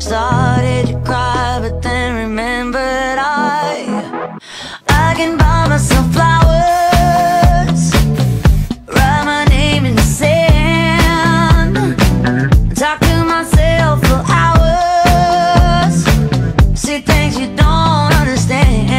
Started to cry, but then remembered I I can buy myself flowers. She thinks you don't understand.